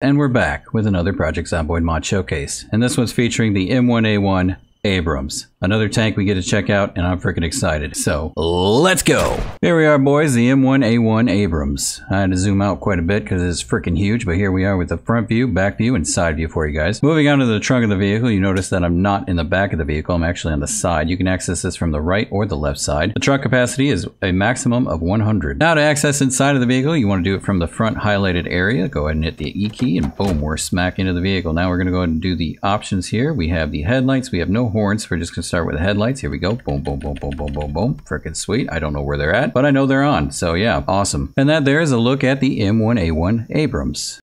And we're back with another Project Zomboid mod showcase. And this one's featuring the M1A1 Abrams. Another tank we get to check out, and I'm freaking excited. So, let's go! Here we are, boys, the M1A1 Abrams. I had to zoom out quite a bit because it's freaking huge, but here we are with the front view, back view, and side view for you guys. Moving on to the trunk of the vehicle, you notice that I'm not in the back of the vehicle, I'm actually on the side. You can access this from the right or the left side. The trunk capacity is a maximum of 100. Now to access inside of the vehicle, you want to do it from the front highlighted area. Go ahead and hit the E key, and boom, we're smack into the vehicle. Now we're going to go ahead and do the options here. We have the headlights, we have no horns, we're just going to start with the headlights. Here we go. Boom, boom, boom, boom, boom, boom, boom. Freaking sweet. I don't know where they're at, but I know they're on. So yeah, awesome. And that there is a look at the M1A1 Abrams.